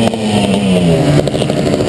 なるほど。